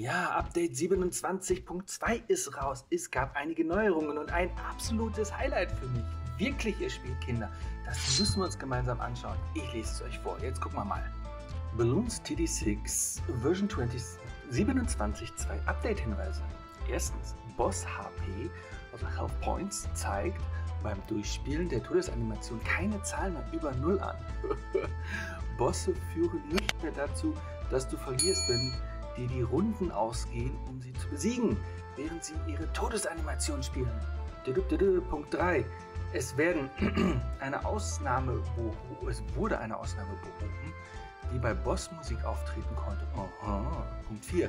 Ja, Update 27.2 ist raus. Es gab einige Neuerungen und ein absolutes Highlight für mich. Wirklich, ihr Spielkinder. Das müssen wir uns gemeinsam anschauen. Ich lese es euch vor. Jetzt gucken wir mal. Balloons TD6 Version 20 27.2 Update-Hinweise. Erstens, Boss HP, also Health Points, zeigt beim Durchspielen der Todesanimation keine Zahl mehr über 0 an. Bosse führen nicht mehr dazu, dass du verlierst, wenn dir die Runden ausgehen, um sie zu besiegen, während sie ihre Todesanimation spielen. Punkt 3. Es werden eine Ausnahme es wurde eine Ausnahme behoben, die bei Bossmusik auftreten konnte. Aha. Punkt 4.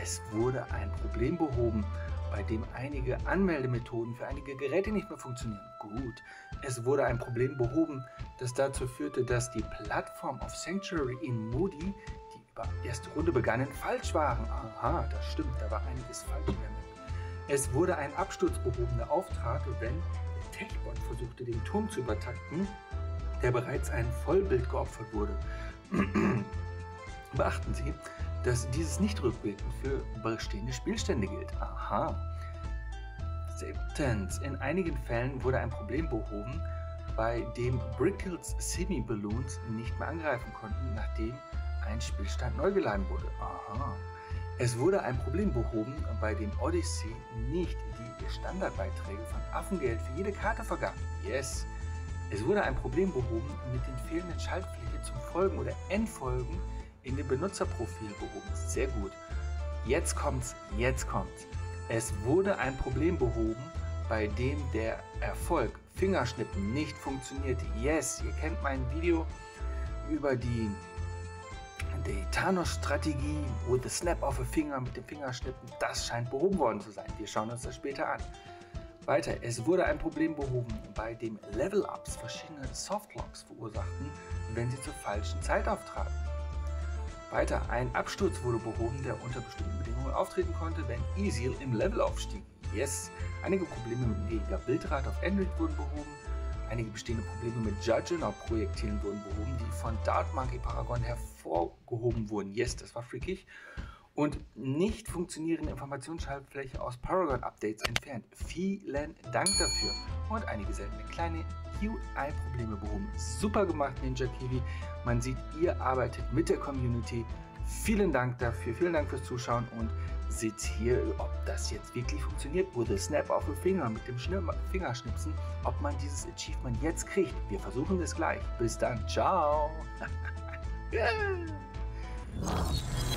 Es wurde ein Problem behoben, bei dem einige Anmeldemethoden für einige Geräte nicht mehr funktionieren. Gut. Es wurde ein Problem behoben, das dazu führte, dass die Plattform of Sanctuary in Moody erste Runde begannen, falsch waren. Aha, das stimmt, da war einiges falsch damit. Es wurde ein Absturz behoben, der auftrat, wenn der Techbot versuchte, den Turm zu übertakten, der bereits ein Vollbild geopfert wurde. Beachten Sie, dass dieses nicht rückwirkend für bestehende Spielstände gilt. Aha. Siebtens. In einigen Fällen wurde ein Problem behoben, bei dem Brickles Semi-Balloons nicht mehr angreifen konnten, nachdem ein Spielstand neu geladen wurde. Aha. Es wurde ein Problem behoben, bei dem Odyssey nicht die Standardbeiträge von Affengeld für jede Karte vergab. Yes. Es wurde ein Problem behoben mit den fehlenden Schaltfläche zum Folgen oder Entfolgen in dem Benutzerprofil behoben. Sehr gut. Jetzt kommt's, jetzt kommt's. Es wurde ein Problem behoben, bei dem der Erfolg Fingerschnippen nicht funktionierte. Yes, ihr kennt mein Video über die die Thanos-Strategie with the snap of a finger mit dem Fingerschnippen, das scheint behoben worden zu sein. Wir schauen uns das später an. Weiter, es wurde ein Problem behoben, bei dem Level-Ups verschiedene Softlocks verursachten, wenn sie zur falschen Zeit auftraten. Weiter, ein Absturz wurde behoben, der unter bestimmten Bedingungen auftreten konnte, wenn Easy im Level aufstieg. Yes, einige Probleme mit niedriger Bildrate auf Android wurden behoben, Einige bestehende Probleme mit Judgena-Projektilen wurden behoben, die von Dart Monkey Paragon hervorgehoben wurden. Yes, das war freakig. Und nicht funktionierende Informationsschaltfläche aus Paragon-Updates entfernt. Vielen Dank dafür. Und einige seltene kleine UI-Probleme behoben. Super gemacht, Ninja Kiwi. Man sieht, ihr arbeitet mit der Community. Vielen Dank dafür. Vielen Dank fürs Zuschauen und seht hier, ob das jetzt wirklich funktioniert. A snap of the finger mit dem Fingerschnipsen, ob man dieses Achievement jetzt kriegt. Wir versuchen es gleich. Bis dann. Ciao.